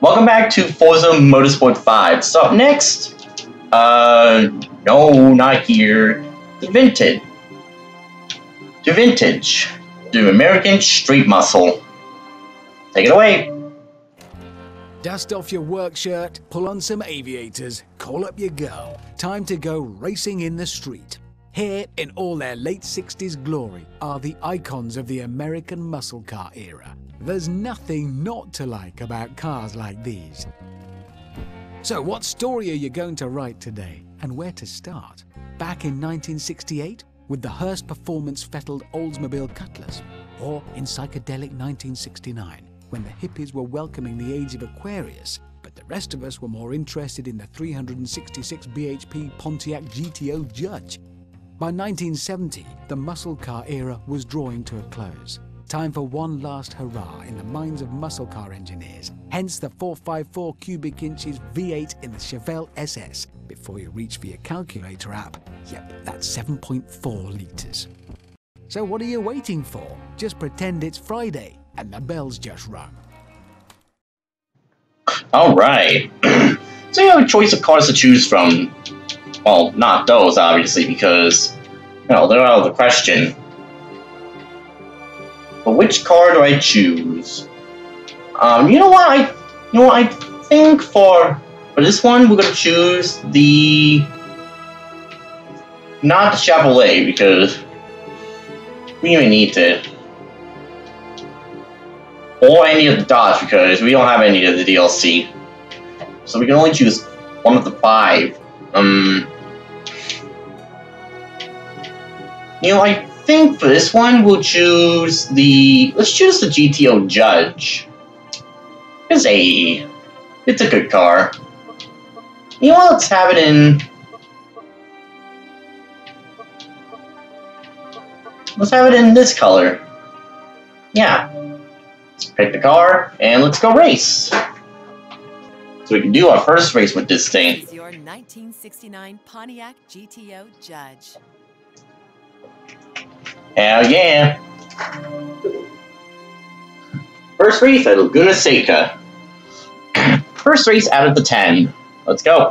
Welcome back to Forza Motorsport 5. So up next, uh, no, not here. The Vintage. The Vintage. The American Street Muscle. Take it away. Dust off your work shirt, pull on some aviators, call up your girl. Time to go racing in the street. Here, in all their late 60s glory, are the icons of the American muscle car era. There's nothing not to like about cars like these. So, what story are you going to write today, and where to start? Back in 1968, with the Hurst Performance fettled Oldsmobile Cutlass, or in psychedelic 1969, when the hippies were welcoming the age of Aquarius, but the rest of us were more interested in the 366 bhp Pontiac GTO Judge. By 1970, the muscle car era was drawing to a close. Time for one last hurrah in the minds of muscle car engineers. Hence the 454 cubic inches V8 in the Chevelle SS. Before you reach for your calculator app, yep, that's 7.4 litres. So what are you waiting for? Just pretend it's Friday and the bell's just rung. Alright. so you have a choice of cars to choose from. Well, not those, obviously, because, you know, they're out of the question. But which car do I choose? Um, you know what? I, you know what? I think for for this one, we're gonna choose the not the Chevrolet because we don't need to, or any of the Dodge because we don't have any of the DLC. So we can only choose one of the five. Um, you know, I think for this one we'll choose the let's choose the GTO Judge. It's a it's a good car. You know? Let's have it in. Let's have it in this color. Yeah. Let's pick the car and let's go race. So we can do our first race with this thing. Is your 1969 Pontiac GTO Judge. Hell yeah. First race at Laguna Seca. First race out of the 10. Let's go.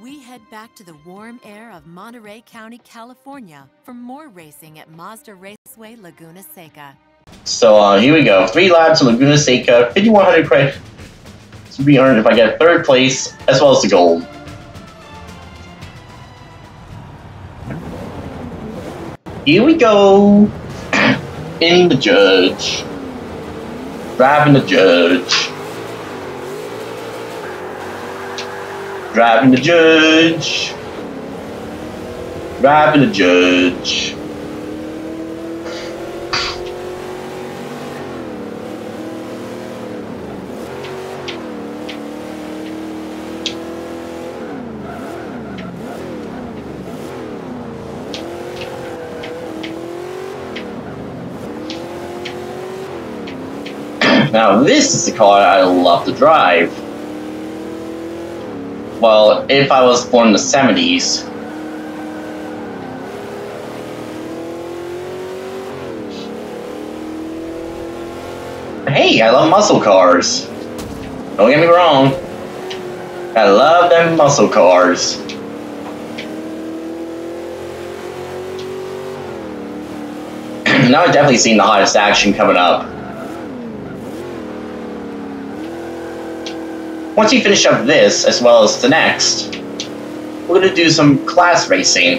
We head back to the warm air of Monterey County, California for more racing at Mazda Raceway Laguna Seca. So uh, here we go. Three laps to Laguna Seca, 5100 credit to be earned if I get third place, as well as the gold. Here we go. In the judge. Driving the judge. Driving the judge. Driving the judge. Now this is the car I love to drive. Well, if I was born in the 70s. Hey, I love muscle cars. Don't get me wrong. I love them muscle cars. now I've definitely seen the hottest action coming up. Once you finish up this, as well as the next, we're gonna do some class racing.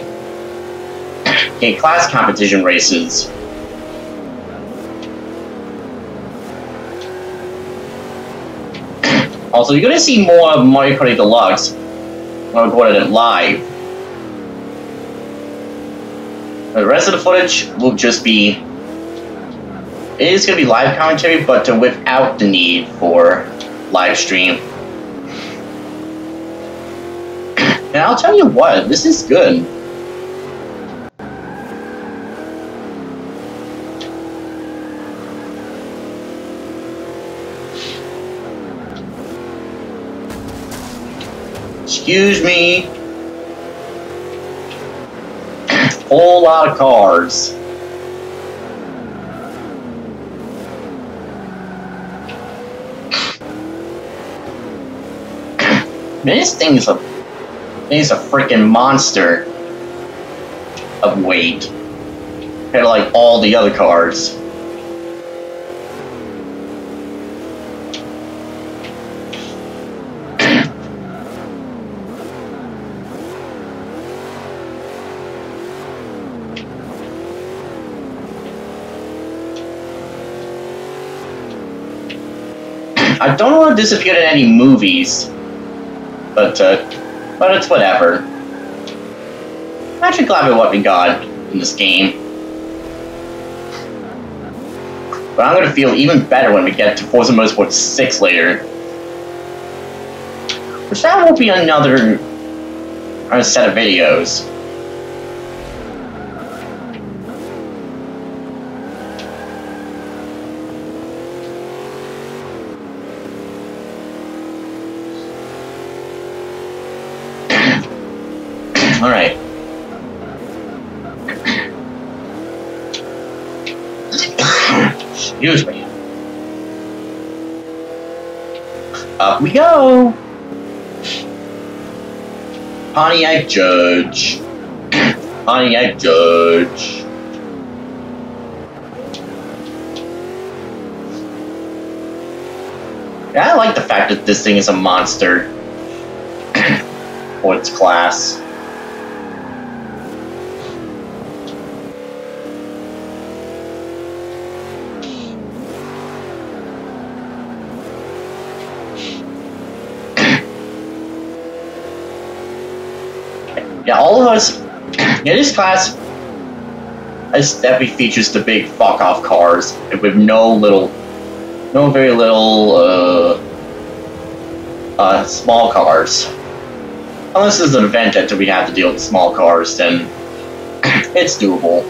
Okay, class competition races. also, you're gonna see more of Mario Kart Deluxe when I record it live. The rest of the footage will just be... It is gonna be live commentary, but without the need for live stream. And I'll tell you what, this is good. Excuse me. Whole lot of cars. This thing is a is a freaking monster of weight compared to like all the other cars. I don't want to disappear in any movies, but uh, but it's whatever. I'm actually glad with what we got in this game. But I'm gonna feel even better when we get to Forza Motorsport 6 later. Which that will be another set of videos. Alright. Excuse me. Up we go! Pontiac Judge. Pontiac Judge. Yeah, I like the fact that this thing is a monster for its class. Yeah, all of us in this class this definitely features the big fuck off cars with no little no very little uh uh small cars. Unless there's an event that we have to deal with small cars, then it's doable.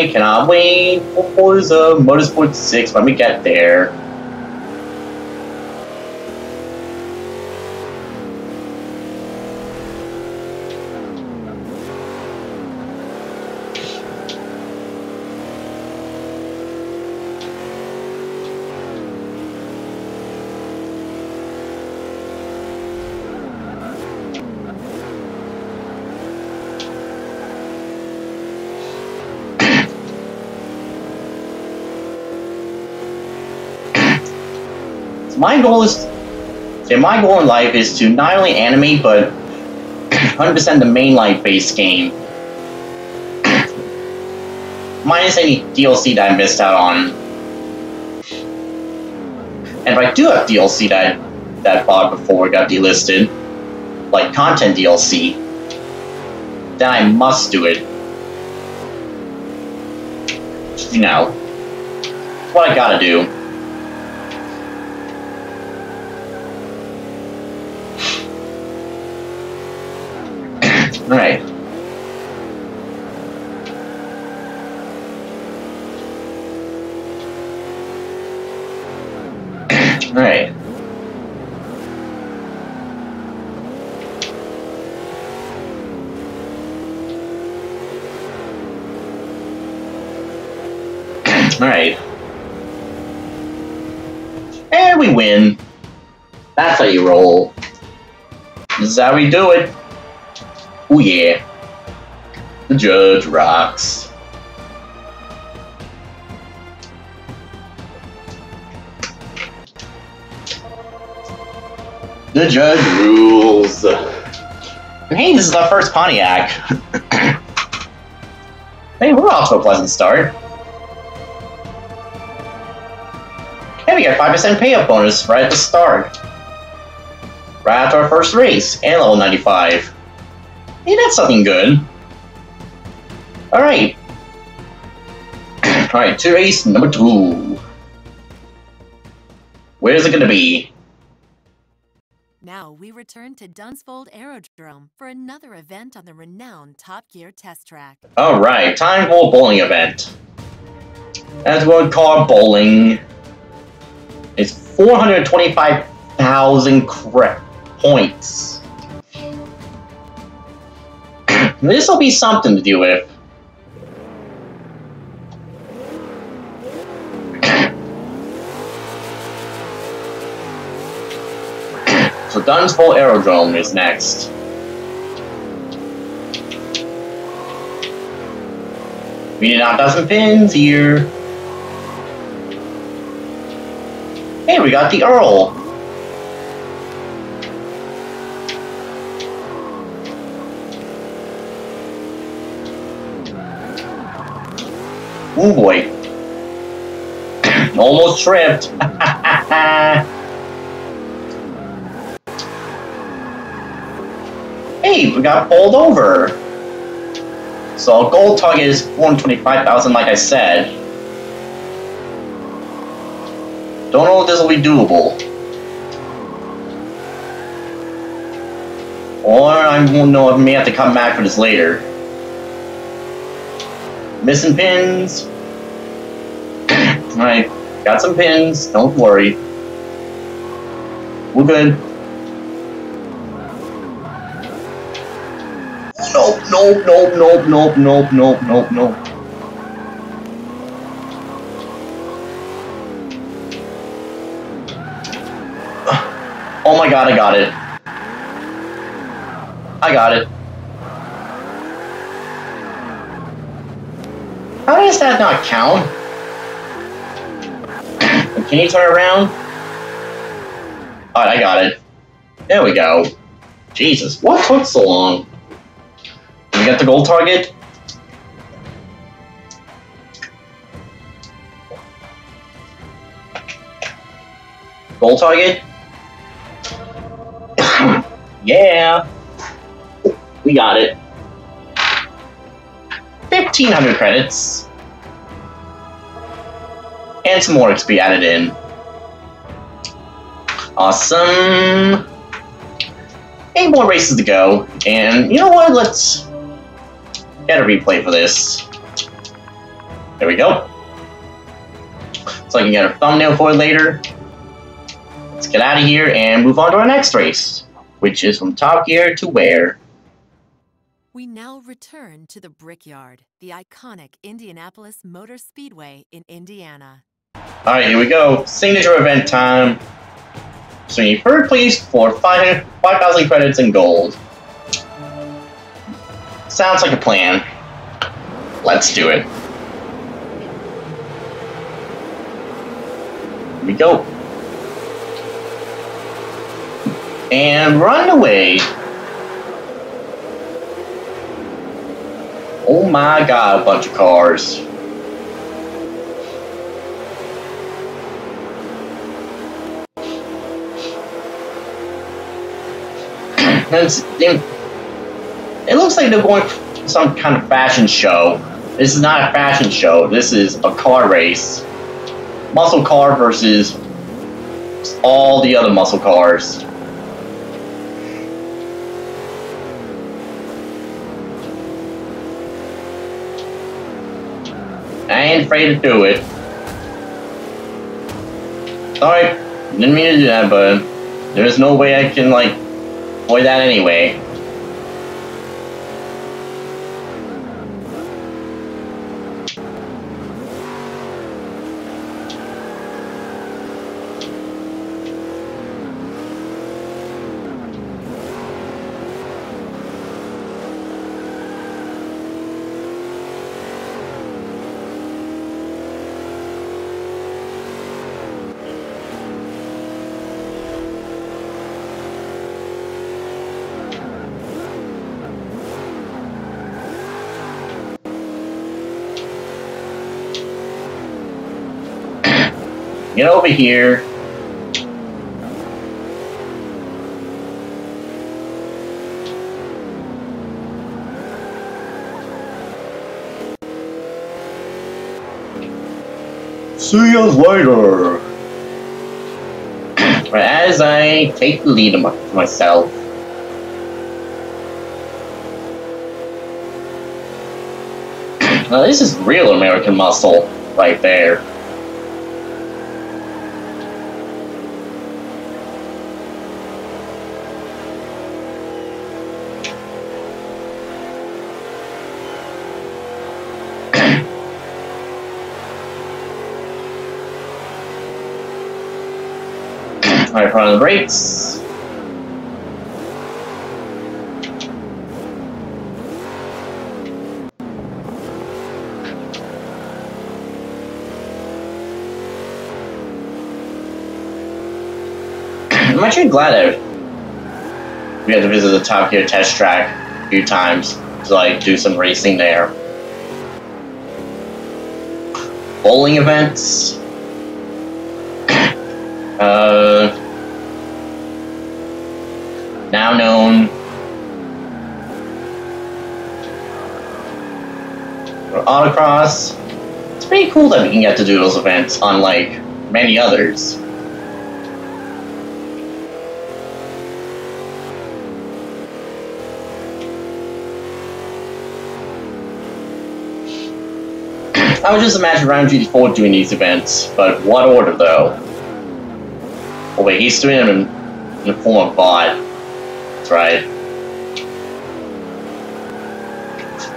I cannot wait for Forza Motorsport 6 when we get there. My goal is say my goal in life is to not only animate but 100% the main mainline based game. Minus any DLC that I missed out on. And if I do have DLC that that I bought before it got delisted, like content DLC, then I must do it. You know, what I gotta do. Alright. Alright. Alright. And we win. That's how you roll. This is how we do it. Oh yeah. The judge rocks. The judge rules. Hey, this is our first Pontiac. hey, we're off to a pleasant start. Hey, we got 5% payout bonus right at the start. Right after our first race, and level 95. Hey, that's something good. Alright. Alright, to race number two. Where's it gonna be? Now we return to Dunsfold Aerodrome for another event on the renowned Top Gear test track. Alright, time for a bowling event. As we'll call bowling. It's 425,000 cre points. this will be something to deal with. so Dunsfold Aerodrome is next. We need a dozen pins here. Hey, we got the Earl. Oh boy. Almost tripped. hey, we got pulled over. So goal target is 425,000 like I said. Don't know if this will be doable. Or I won't know if I may have to come back for this later. Missing pins. Alright, got some pins, don't worry. We're good. Nope, nope, nope, nope, nope, nope, nope, nope, nope. Oh my god, I got it. I got it. How does that not count? Can you turn around? Alright, I got it. There we go. Jesus, what took so long? Did We got the gold target. Gold target. yeah. We got it. 1500 credits. And some more XP added in. Awesome. Eight more races to go. And you know what? Let's get a replay for this. There we go. So I can get a thumbnail for it later. Let's get out of here and move on to our next race, which is from Top Gear to where? We now return to the Brickyard, the iconic Indianapolis Motor Speedway in Indiana. Alright, here we go. Signature event time. You third place for 5,000 credits in gold. Sounds like a plan. Let's do it. Here we go. And run away. Oh my god, a bunch of cars. It's, it looks like they're going for some kind of fashion show. This is not a fashion show. This is a car race. Muscle car versus all the other muscle cars. I ain't afraid to do it. Sorry, didn't mean to do that, but there's no way I can, like, avoid that anyway. Get over here. See you later. As I take the lead of myself. Now this is real American muscle right there. Alright, put on the brakes. I'm actually glad that we had to visit the Top Gear test track a few times to like do some racing there. Bowling events. uh, now known for autocross. It's pretty cool that we can get to do those events, unlike many others. I would just imagine Ryan GT4 doing these events, but what order though? Oh wait, he's doing them in, in the form of bot. That's right.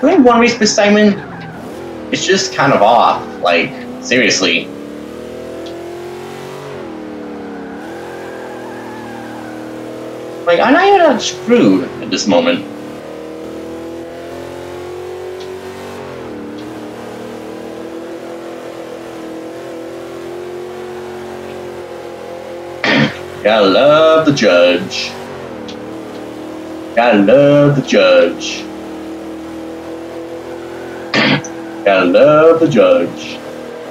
Doing one race per segment, it's just kind of off. Like, seriously. Like, I'm not even screwed at this moment. Gotta love the judge. Gotta love the judge. Gotta love the judge.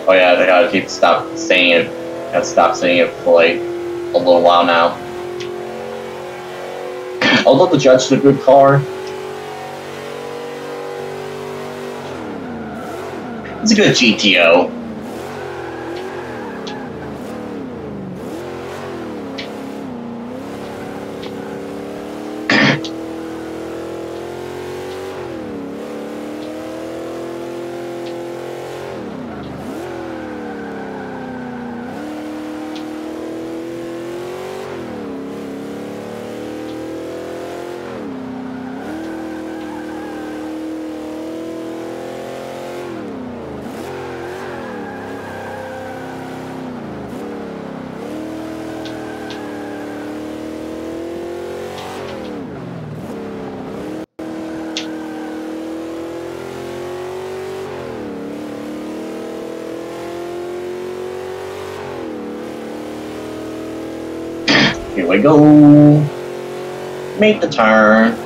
Oh yeah, I gotta keep stop saying it. Gotta stop saying it for like a little while now. Although the judge is a good car. It's a good GTO. We go. Make the turn.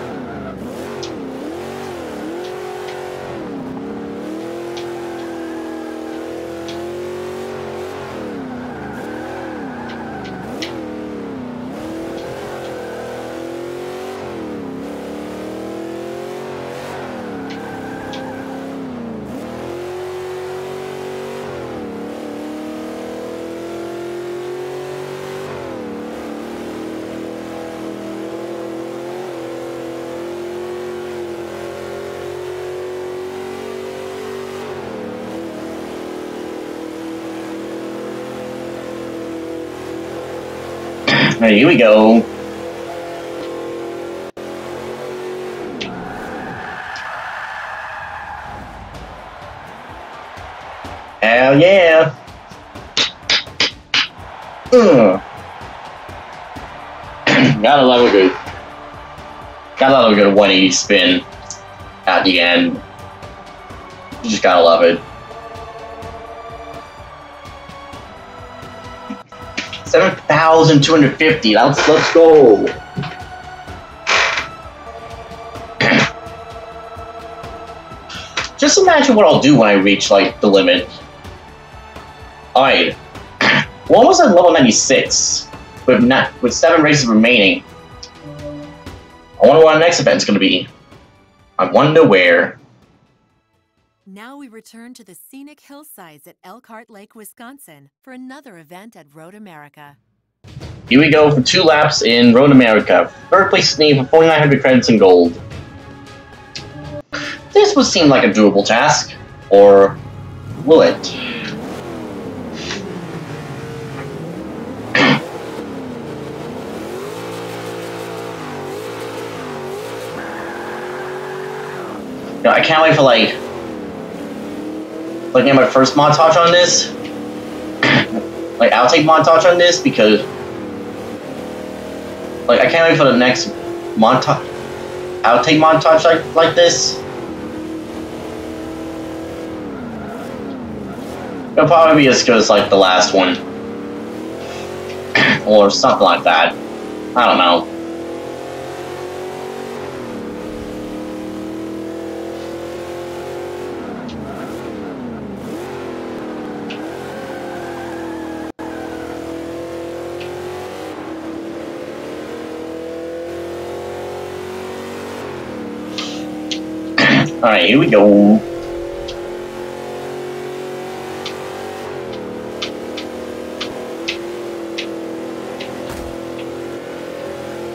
Here we go. Hell yeah! Ugh. Gotta love a good. Gotta love a good 180 spin at the end. You just gotta love it. 7,250. Let's, let's go. Just imagine what I'll do when I reach, like, the limit. Alright. We're almost at level 96. With, not, with 7 races remaining. I wonder what our next event's gonna be. I wonder where. Now we return to the scenic hillsides at Elkhart Lake, Wisconsin for another event at Road America. Here we go for two laps in Road America. Third place is needed for 4,900 credits in gold. This would seem like a doable task. Or will it? I can't wait for like looking at my first montage on this. like outtake montage on this because Like, I can't wait for the next montage, outtake montage like, like this. It'll probably be as good as, like, the last one. or something like that. I don't know. Alright, here we go.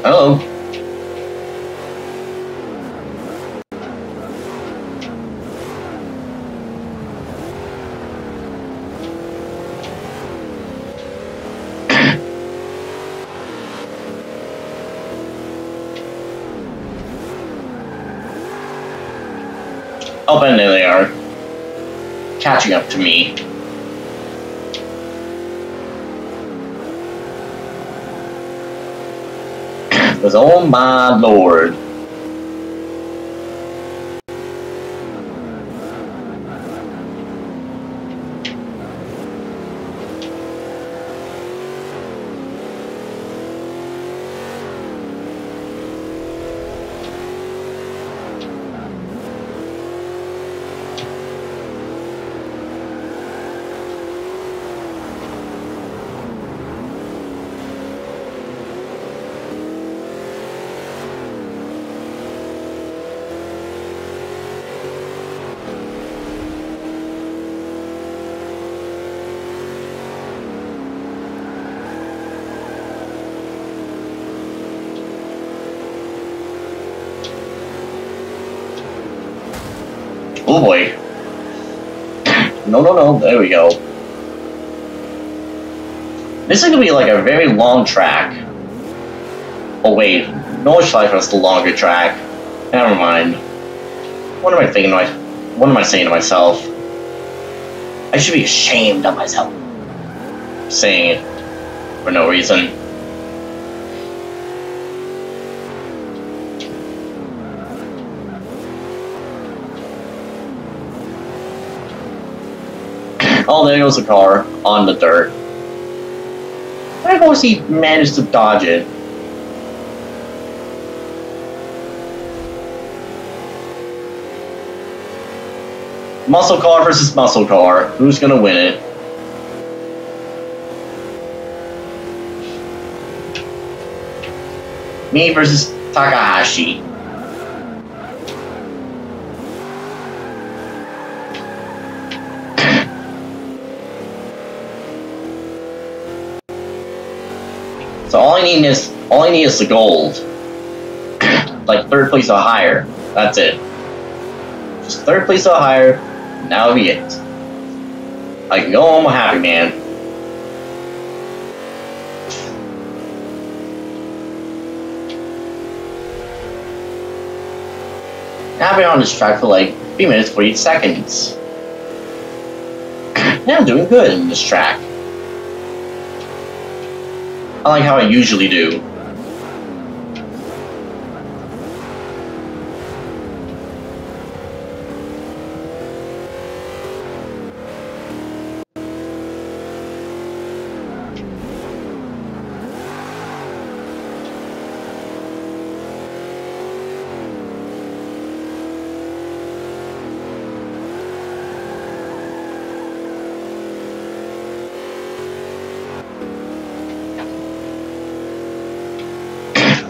Hello. Oh, and there they are. Catching up to me. Because, oh my lord. Oh boy. No, no, no. There we go. This is gonna be like a very long track. Oh wait, Nordschleifer is the longer track. Never mind. What am I thinking? My, what am I saying to myself? I should be ashamed of myself. Saying it for no reason. Oh, there goes the car on the dirt. Of course, he managed to dodge it. Muscle car versus muscle car. Who's gonna win it? Me versus Takahashi. I need is all I need is the gold. like third place or higher. That's it. Just third place or higher. Now be it. I can go home a happy man. I've been on this track for like 3 minutes 48 seconds. yeah, I'm doing good in this track. I like how I usually do.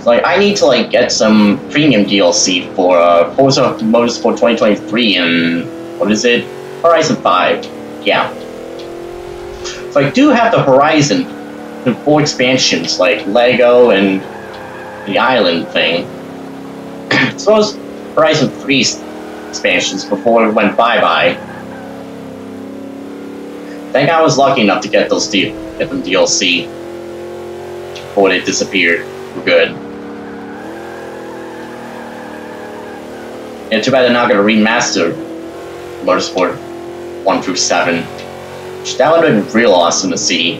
Like, I need to, like, get some premium DLC for, uh, Forza Motorsport 2023 and, what is it? Horizon 5. Yeah. So I do have the Horizon, the four expansions, like Lego and the Island thing. so those Horizon 3 expansions before it went bye-bye. I think I was lucky enough to get those get them DLC before they disappeared for good. Yeah, too bad they're not gonna remaster Motorsport 1 through 7. Which that would have been real awesome to see.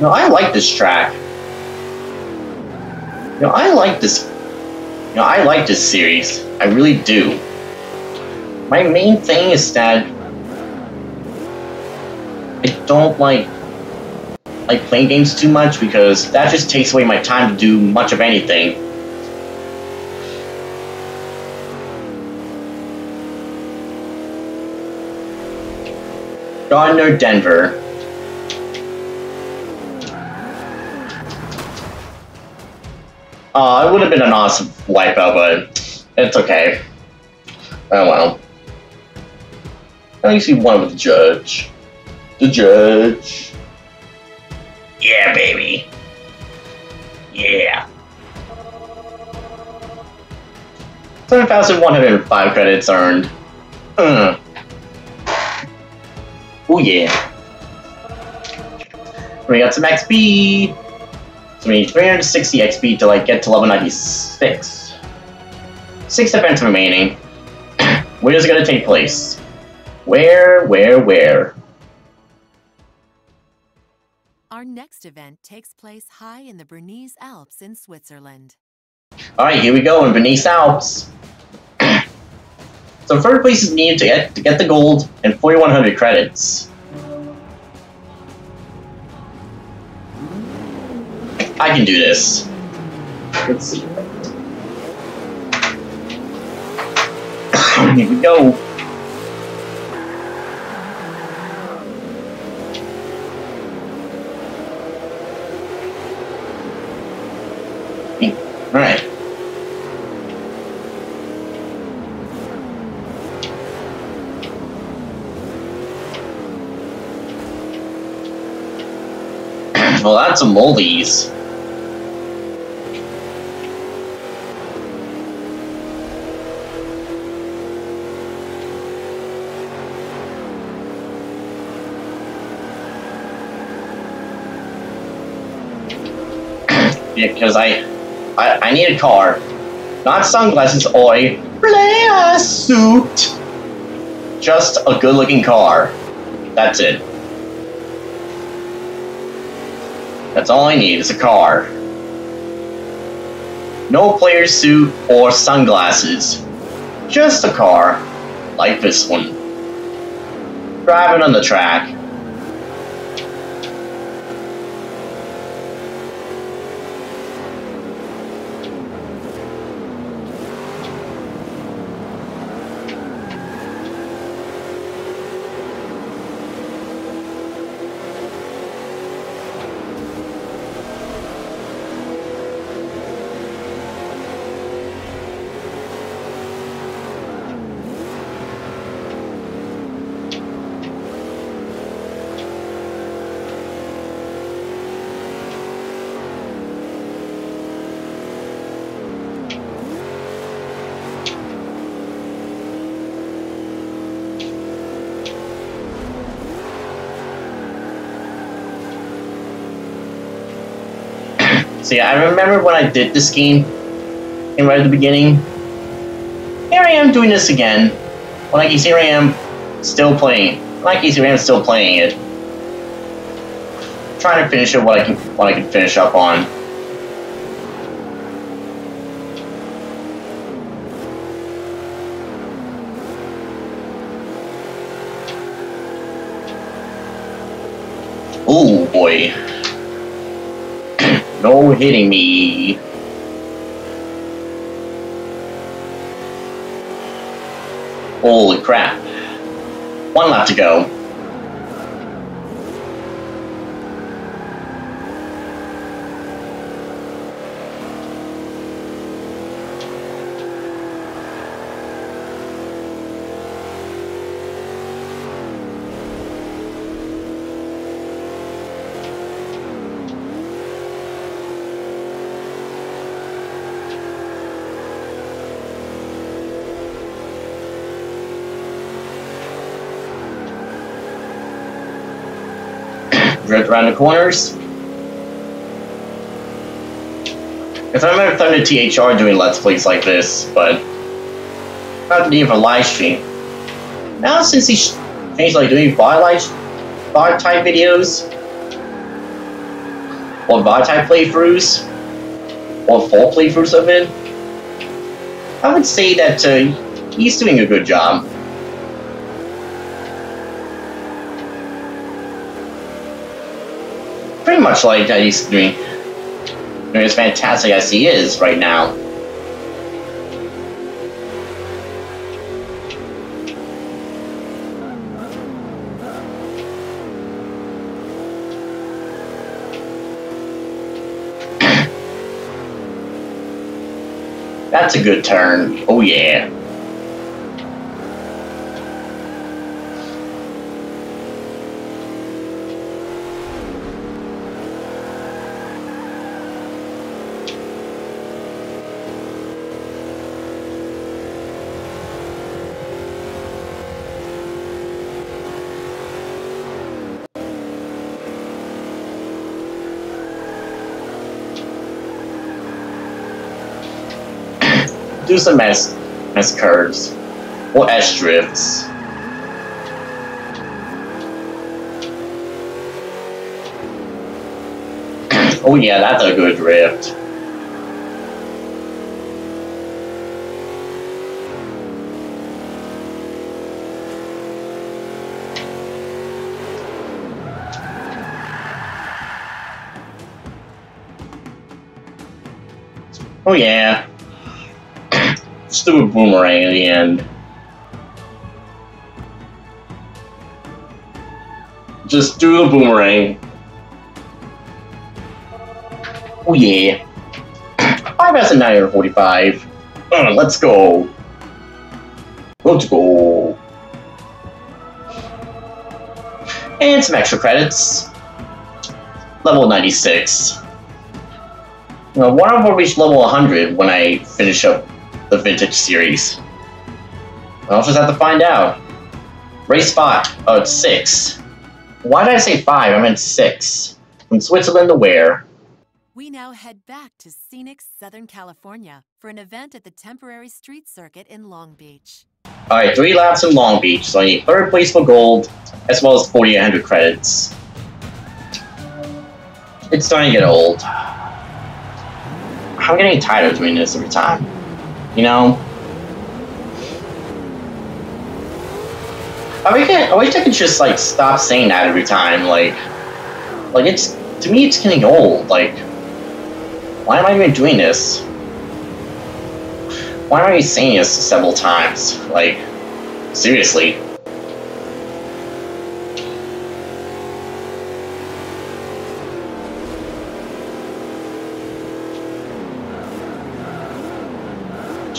no, I like this track. You know, I like this you know, I like this series. I really do. My main thing is that I don't like like playing games too much because that just takes away my time to do much of anything. Gardner, Denver. Oh, it would have been an awesome wipeout, but it's okay. Oh well. At least we won with the judge. The judge. Yeah, baby. Yeah. 7,105 credits earned. Uh. Oh yeah. We got some XP. So we need 360 XP to like get to level 96. Six events remaining. Where is it gonna take place? Where, where, where? Our next event takes place high in the Bernese Alps in Switzerland. Alright, here we go in Bernese Alps. so third place is needed to get to get the gold and 4100 credits. I can do this. Let's see. Here we go. Alright. well, that's a Moldies. Because I, I I need a car, not sunglasses or a player suit. Just a good-looking car. That's it. That's all I need is a car. No player suit or sunglasses. Just a car, like this one. Driving on the track. See, I remember when I did this game, and right at the beginning. Here I am doing this again. Like here I am still playing. Like here I am still playing it. Trying to finish it what I can, what I can finish up on. Hitting me. Holy crap. One lap to go. drift around the corners. If I remember Thunder THR doing Let's Plays like this, but not doing for live stream. Now since he's changed like doing bar live bar type videos, or Vi-type playthroughs, or full playthroughs of it, I would say that uh, he's doing a good job. Much like that he's doing, doing as fantastic as he is right now. That's a good turn. Oh yeah. Do some S, S curves or S drifts. oh yeah, that's a good drift. Oh yeah. A boomerang at the end. Just do the boomerang. Oh yeah. 5 S and 945. Uh, let's go. Let's go. And some extra credits. Level 96. Now, one of will reach level 100 when I finish up the Vintage series? I'll just have to find out. Race spot. Oh, it's six. Why did I say five? I meant six. From Switzerland to where? We now head back to scenic Southern California for an event at the temporary street circuit in Long Beach. Alright, three laps in Long Beach, so I need third place for gold, as well as 4,800 credits. It's starting to get old. I'm getting tired of doing this every time. You know? I wish I, I wish I could just like stop saying that every time. Like, like it's to me it's getting old. Like, why am I even doing this? Why am I saying this several times? Like, seriously.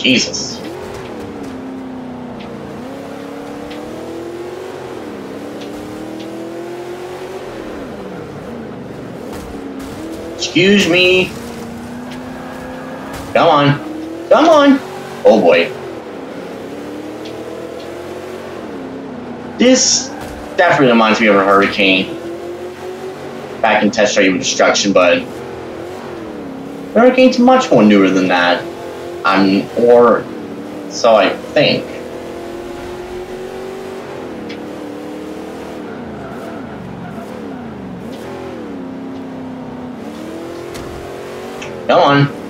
Jesus. Excuse me. Come on. Come on. Oh boy. This definitely reminds me of a hurricane. Back in Test Drive Destruction, but Hurricane's much more newer than that. I'm, or so I think. Come on.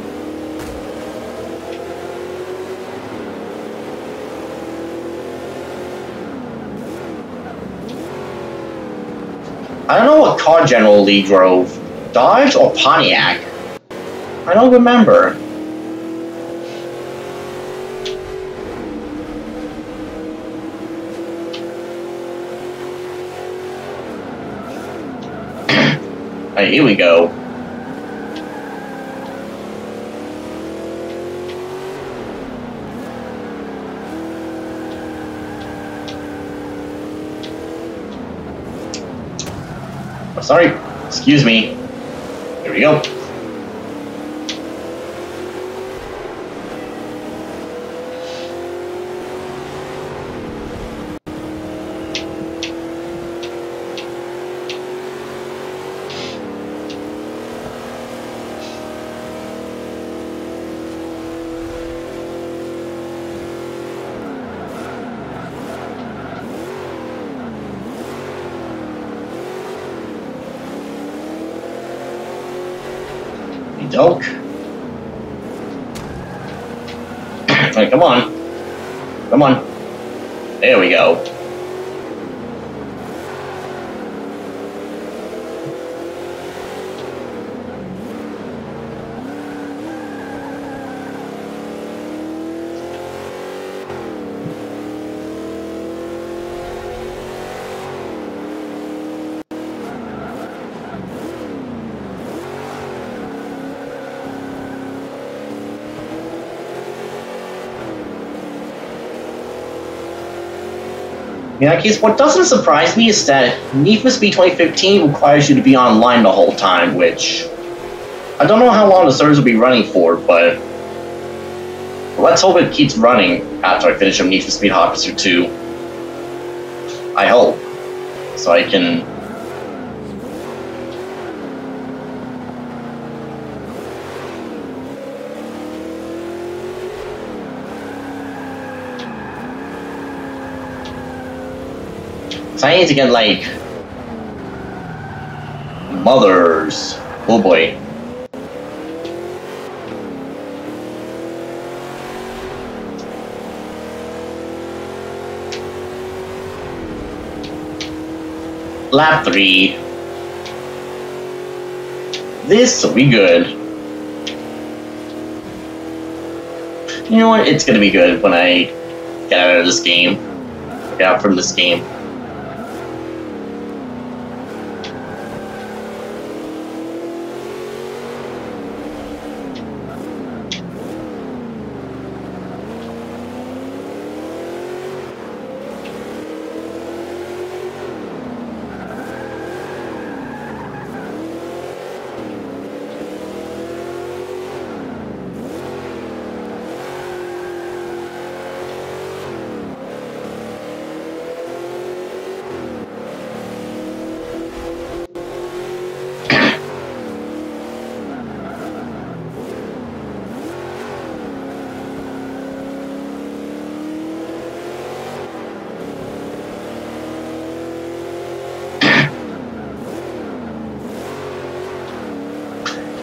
I don't know what car General Lee drove. Dodge or Pontiac? I don't remember. Alright, here we go. Oh, sorry. Excuse me. Here we go. Come on. Come on. There we go. In that case, what doesn't surprise me is that Need for Speed 2015 requires you to be online the whole time, which I don't know how long the servers will be running for, but let's hope it keeps running after I finish up Need for Speed Hot Pursuit 2. I hope. So I can So I need to get like mothers. Oh boy. Lap 3. This will be good. You know what? It's gonna be good when I get out of this game. Get out from this game.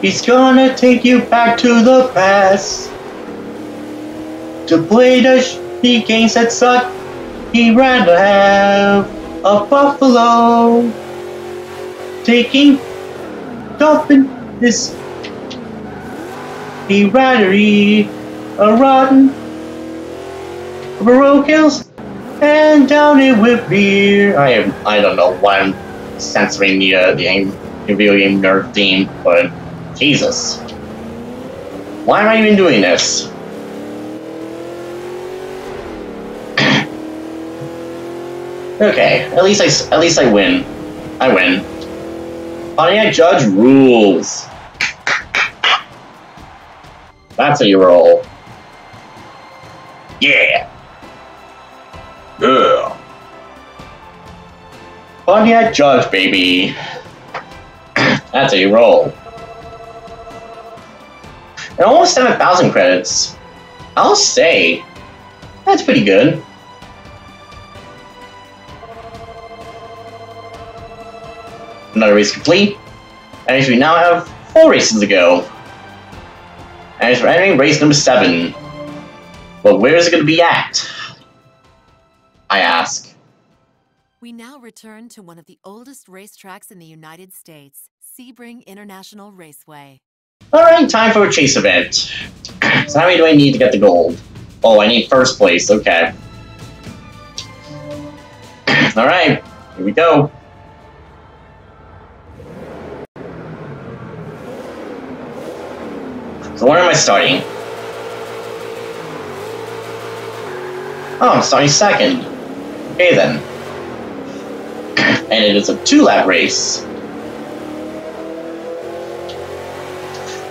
He's gonna take you back to the past to play the shitty games that suck. He'd rather have a buffalo taking dumping this. He'd rather eat a rotten roadkills and down it with beer. I am I don't know why I'm censoring the uh, the video game nerd theme, but. Jesus. Why am I even doing this? okay, at least I at least I win. I win. Pontiac Judge rules. That's how you roll. Yeah. Yeah. Pontiac Judge, baby. That's how you roll. And almost 7,000 credits. I'll say, that's pretty good. Another race complete. And we now have four races to go. And we're entering race number seven. But where is it going to be at? I ask. We now return to one of the oldest racetracks in the United States, Sebring International Raceway. Alright, time for a chase event. So how many do I need to get the gold? Oh, I need first place, okay. Alright, here we go. So where am I starting? Oh, I'm starting second. Okay then. And it is a two-lap race.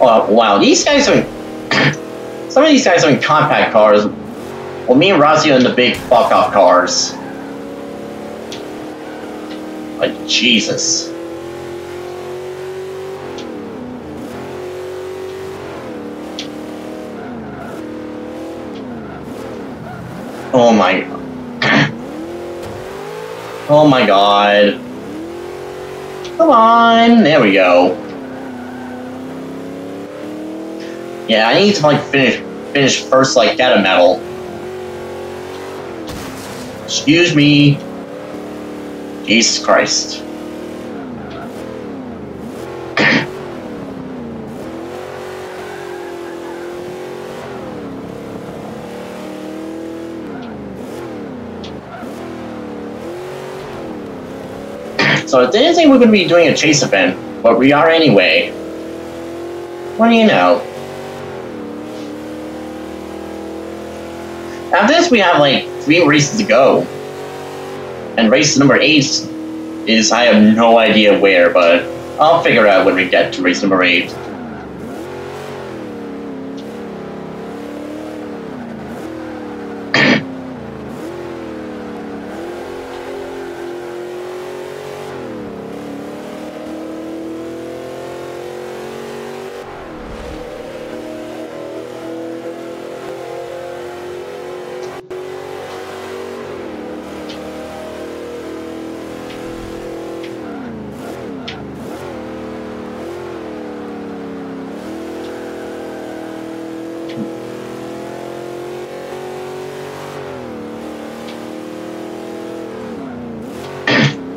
Oh, wow, these guys are... Some of these guys are in compact cars. Well, me and Rossi in the big fuck-off cars. Like, Jesus. Oh my... oh my god. Come on, there we go. Yeah, I need to like finish finish first like get a medal. Excuse me. Jesus Christ. so I didn't think we are going to be doing a chase event, but we are anyway. What do you know? After this, we have like three races to go. And race number eight is, I have no idea where, but I'll figure out when we get to race number eight.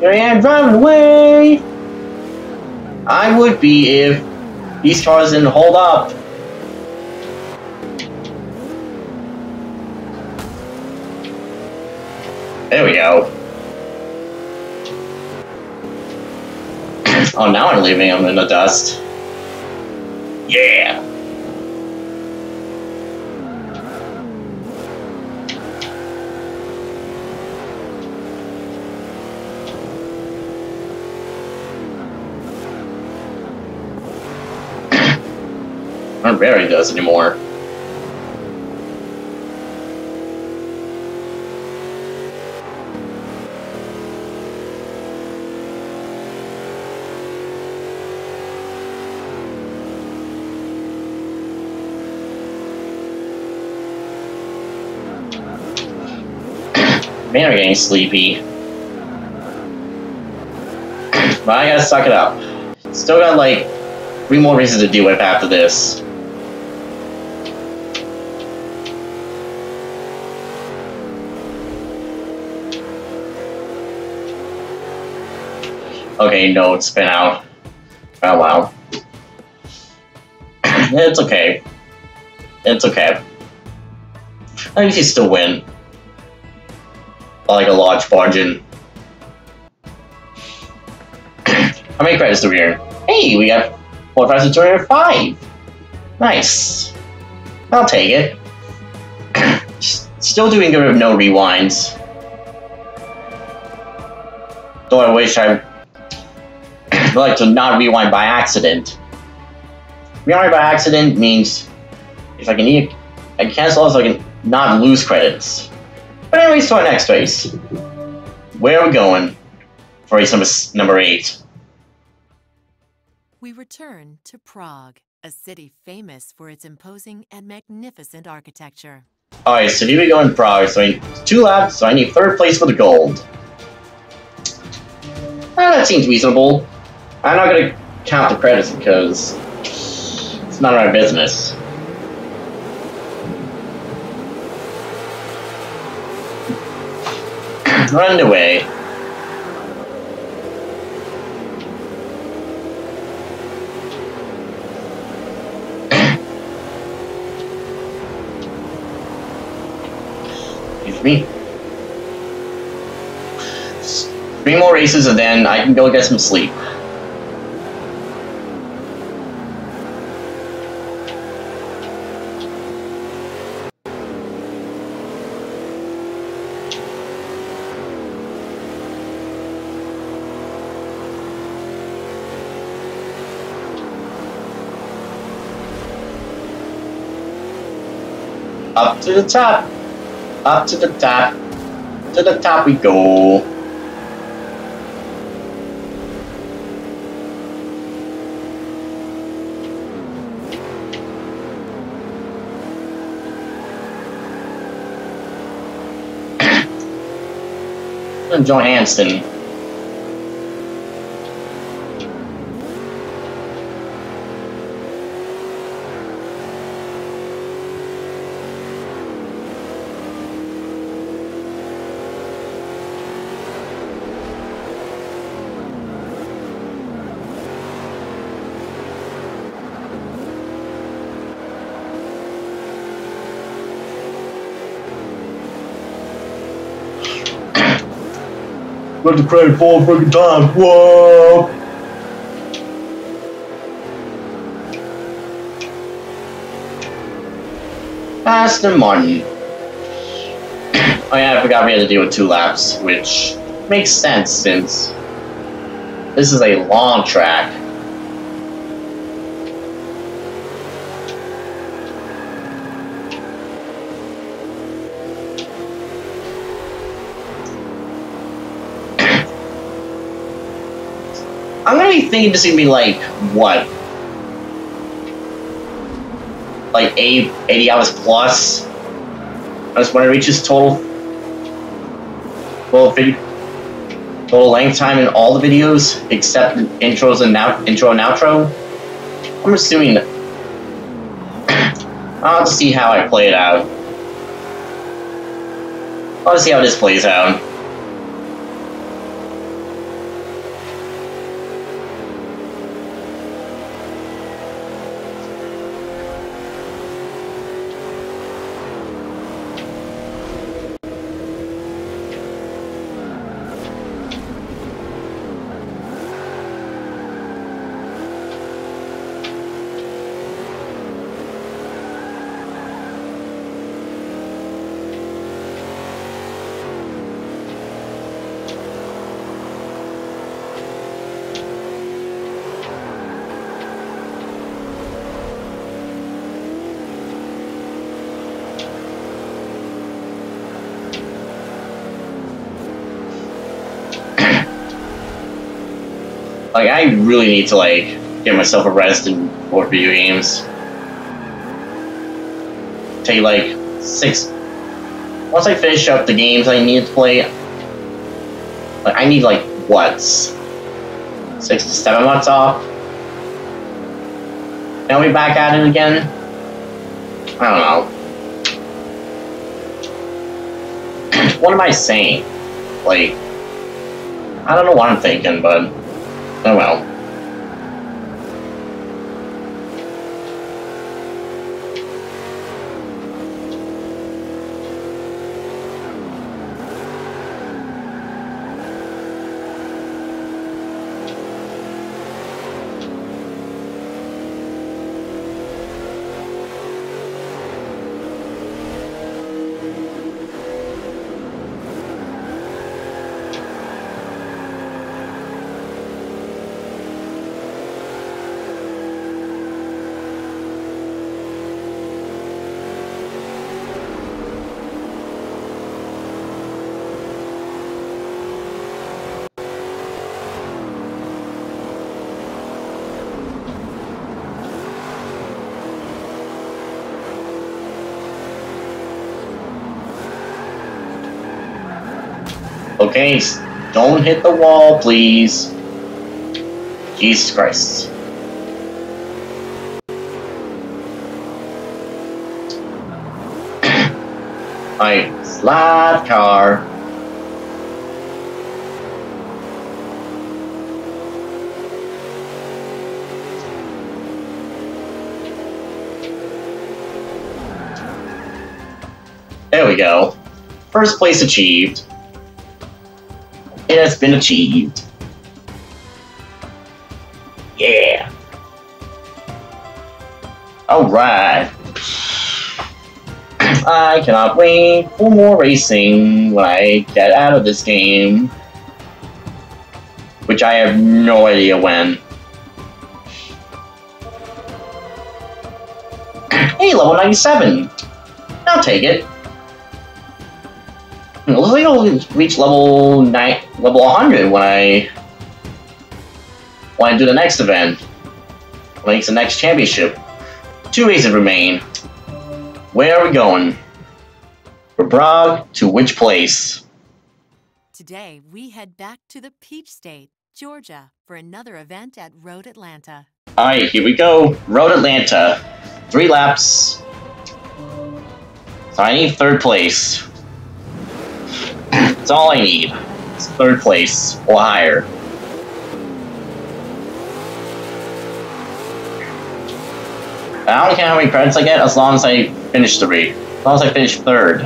I am driving away! I would be if these cars didn't hold up. There we go. oh, now I'm leaving them in the dust. Yeah! Not very does anymore. Man, I'm getting sleepy. but I gotta suck it up. Still got like three more races to do with after this. Okay, no, it's been out. Oh wow. it's okay. It's okay. I think you still win. Like a large margin. How many credits do we earn? Hey, we got 4,205! Nice. I'll take it. Still doing good with no rewinds. Though I wish I like to not rewind by accident. Rewind by accident means if I can eat, I cancel so I can not lose credits. But anyways, to our next race. Where are we going for race number, number 8? We return to Prague, a city famous for its imposing and magnificent architecture. Alright, so here we go in Prague. So I need two laps, so I need third place for the gold. Well, that seems reasonable. I'm not gonna count the credits because it's none of my business. Run away. Excuse me. Three more races and then I can go get some sleep. Up to the top. Up to the top. To the top we go. Johansson. Got the credit four freaking time. Whoa! Aston Martin. oh yeah, I forgot we had to deal with two laps, which makes sense since this is a long track. Thinking this is gonna be like what? Like 80, 80 hours plus? I just want to reach total total total length time in all the videos except intros and now intro and outro. I'm assuming that I'll have to see how I play it out. I'll see how this plays out. Like, I really need to, like, get myself a rest in more video games. Take, like, six... Once I finish up the games I need to play, like, I need, like, what? Six to seven months off? Then I'll be back at it again? I don't know. what am I saying? Like, I don't know what I'm thinking, but... Oh well. Okay, don't hit the wall, please. Jesus Christ. I slide car. There we go. First place achieved. It has been achieved. Yeah. Alright. I cannot wait for more racing when I get out of this game. Which I have no idea when. hey, level 97! I'll take it. It looks like I'll reach level nine, level 100 when I when I do the next event. When I get the next championship. Two races remain. Where are we going? From Prague to which place? Today, we head back to the Peach State, Georgia, for another event at Road Atlanta. Alright, here we go. Road Atlanta. Three laps. So I need third place. That's all I need. It's third place or higher. I don't care how many credits I get as long as I finish the race. As long as I finish third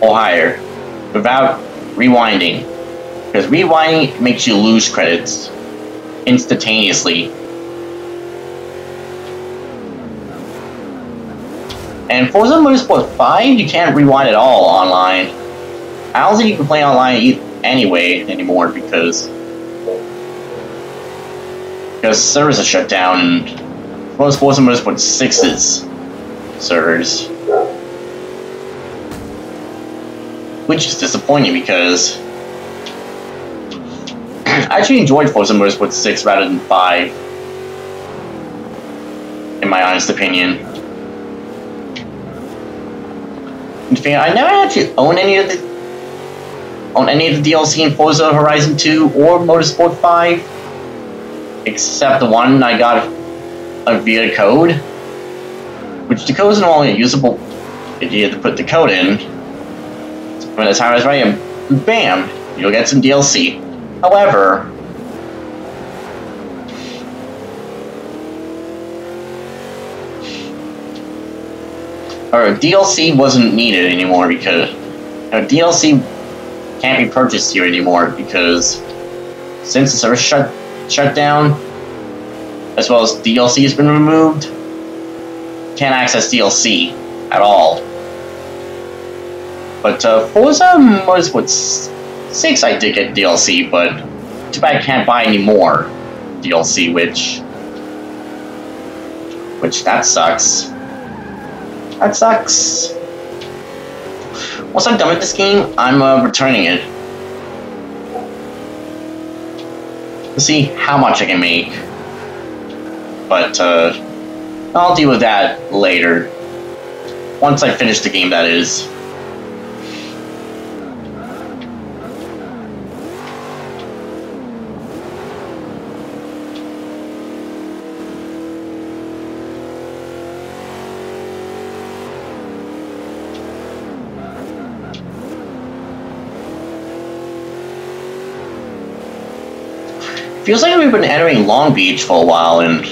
or higher. Without rewinding. Because rewinding makes you lose credits instantaneously. And Forza Motorsport 5, you can't rewind at all online. I don't think you can play online anyway anymore because because servers are shut down and most Forza Motorsport 6's servers. Which is disappointing because I actually enjoyed Forza Motorsport 6 rather than 5. In my honest opinion. In fact, I never actually own any of the on any of the DLC in Forza Horizon 2 or Motorsport 5, except the one I got a via code, which the code isn't only usable if you have to put the code in. When the time is right, bam, you'll get some DLC. However, or DLC wasn't needed anymore because you DLC can't be purchased here anymore because since the server shut shut down, as well as DLC has been removed, can't access DLC at all. But uh, Forza Motorsport 6 I did get DLC, but too bad I can't buy any more DLC, which... Which, that sucks. That sucks. Once I'm done with this game, I'm uh, returning it. To see how much I can make. But, uh, I'll deal with that later. Once I finish the game, that is. Feels like we've been entering Long Beach for a while, and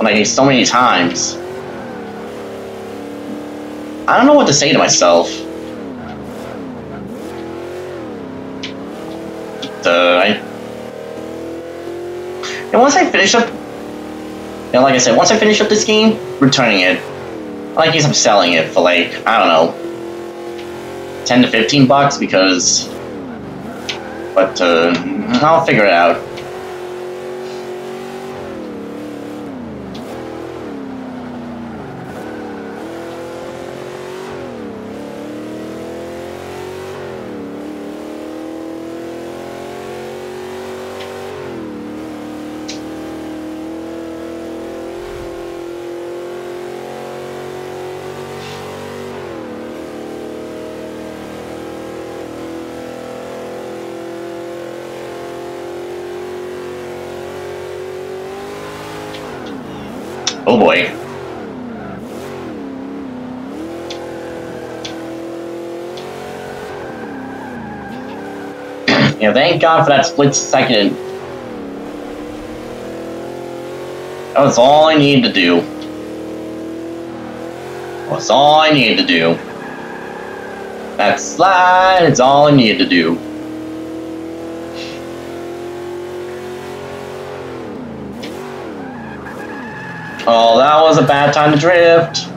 like so many times. I don't know what to say to myself. Uh, I, and once I finish up, know, like I said, once I finish up this game, returning it. I guess I'm selling it for like I don't know, ten to fifteen bucks because. But uh, I'll figure it out. Oh boy. yeah, thank God for that split second. That was all I needed to do. That's all I needed to do. That slide is all I needed to do. Oh, that was a bad time to drift.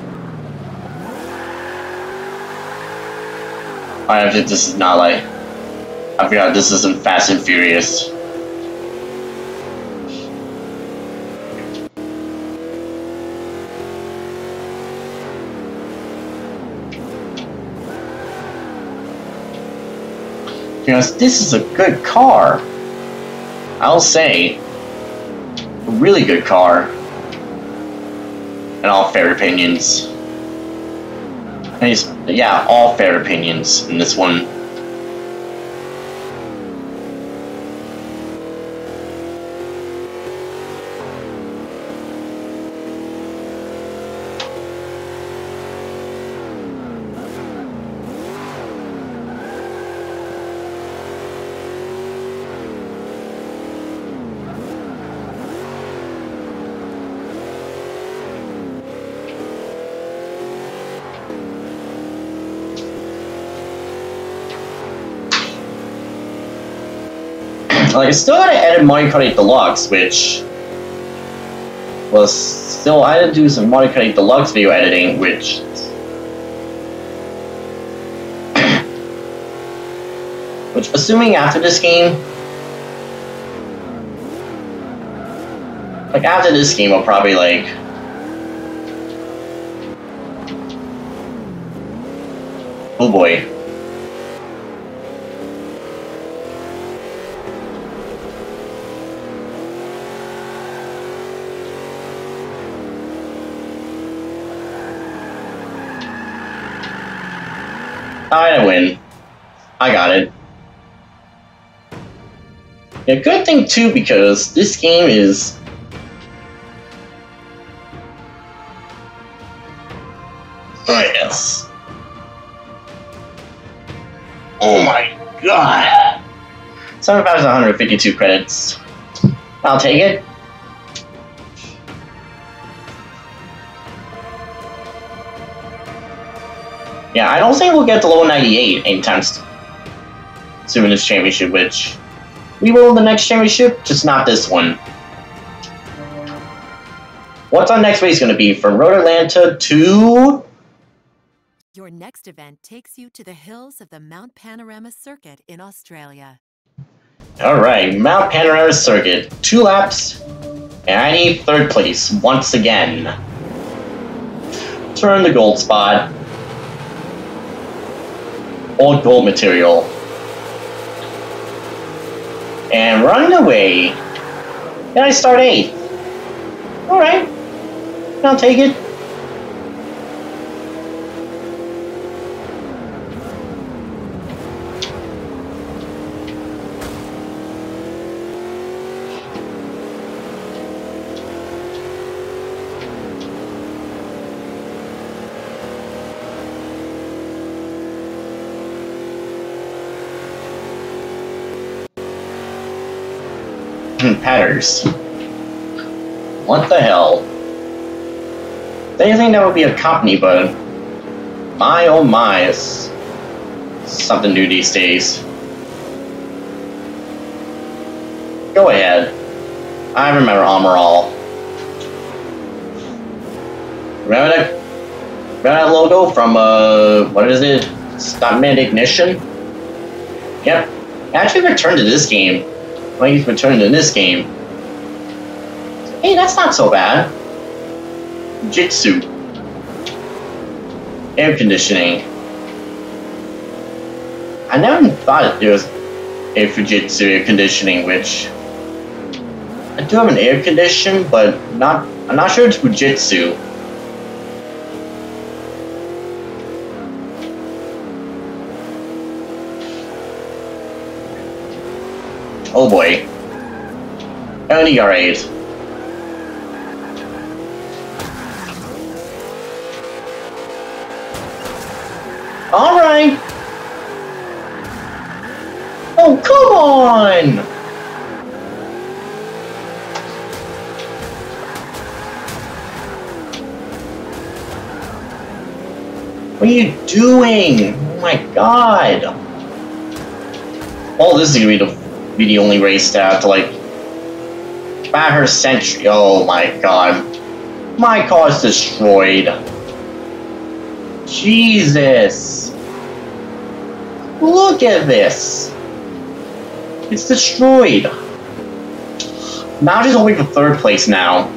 I think this is not like... I forgot this isn't Fast and Furious. Know, this is a good car. I'll say. A really good car in all fair opinions. And yeah, all fair opinions in this one. Like, I still gotta edit Mario Kart 8 Deluxe, which was still I had to do some Mario Kart 8 Deluxe video editing, which which assuming after this game like after this game I'll probably like oh boy I win. I got it. A good thing too because this game is Oh yes. Oh my god. 7,152 credits. I'll take it. Yeah, I don't think we'll get to level 98 anytime soon in this championship, which we will in the next championship, just not this one. What's our next race going to be? From Road Atlanta to... Your next event takes you to the hills of the Mount Panorama Circuit in Australia. Alright, Mount Panorama Circuit. Two laps, and I need third place once again. Turn the gold spot. Old gold material. And running away. And I start 8th. Alright. I'll take it. Patters. What the hell? They think that would be a company, but my oh my, it's something new these days. Go ahead. I remember All. Remember that, remember that logo from, uh, what is it? Stuntman Ignition? Yep. Actually returned to this game when he's returned to this game. Hey, that's not so bad. Jitsu. Air conditioning. I never thought it was a Fujitsu air conditioning, which I do have an air condition, but not I'm not sure it's Fujitsu. Oh boy. Only your age. On! What are you doing? Oh my god! Oh, this is gonna be the be the only race to have to like buy her century. Oh my god. My car's destroyed. Jesus. Look at this. It's destroyed. Now just only for third place now.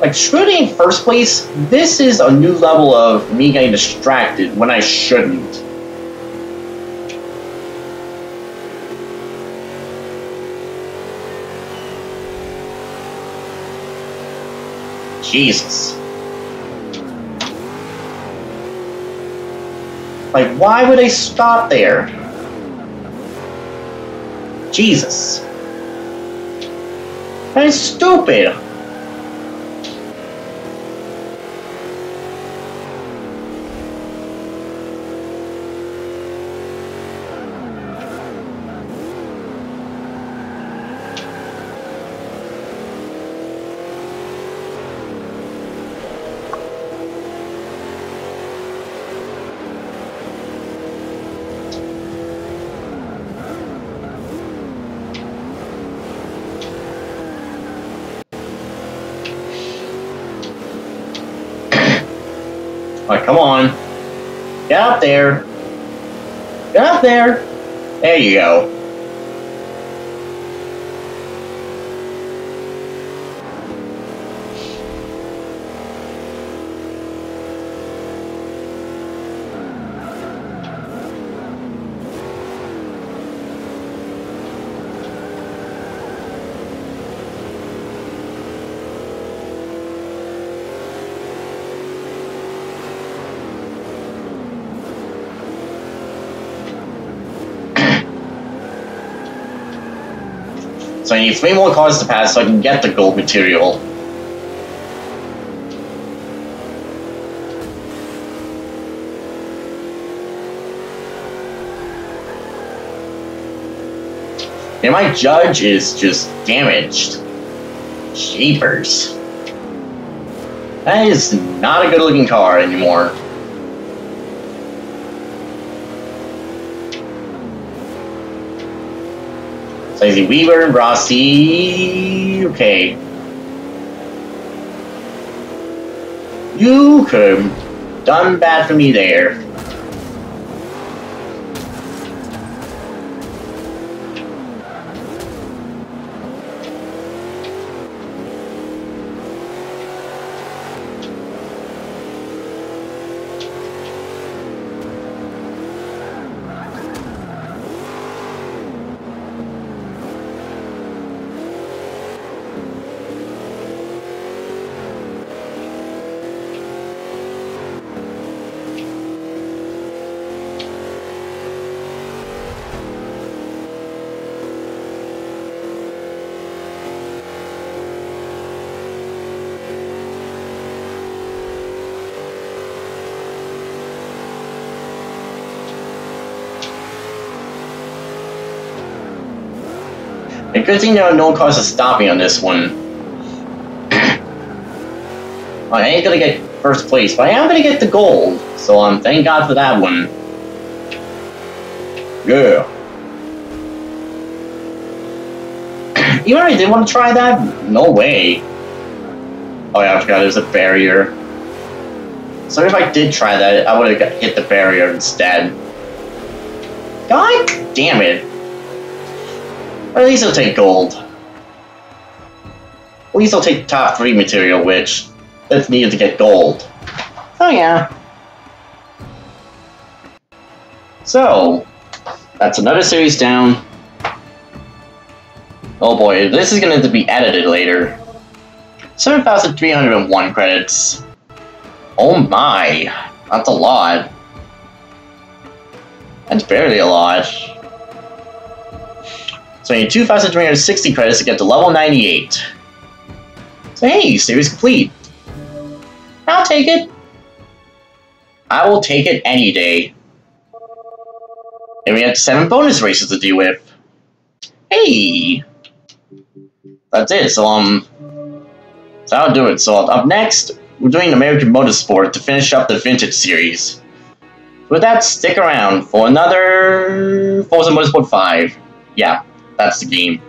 Like, screw in first place, this is a new level of me getting distracted when I shouldn't. Jesus. Like, why would they stop there? Jesus. That is stupid. Alright, come on. Get out there. Get out there. There you go. I need three more cars to pass so I can get the gold material. And my Dodge is just damaged. Jeepers. That is not a good looking car anymore. See Weaver and Rossi. Okay. You could done bad for me there. A good thing there are no cars to stop me on this one. I ain't gonna get first place, but I am gonna get the gold. So um, thank God for that one. Yeah. you already did want to try that? No way. Oh yeah, I forgot there's a barrier. So if I did try that, I would have hit the barrier instead. God damn it. At least I'll take gold. At least I'll take top 3 material, which that's needed to get gold. Oh yeah. So, that's another series down. Oh boy, this is going to be edited later. 7,301 credits. Oh my, that's a lot. That's barely a lot. So I need 2,360 credits to get to level 98. So hey, series complete. I'll take it. I will take it any day. And we have seven bonus races to deal with. Hey! That's it, so um... So I'll do it. So up next, we're doing American Motorsport to finish up the Vintage series. With that, stick around for another Forza Motorsport 5. Yeah, that's the game.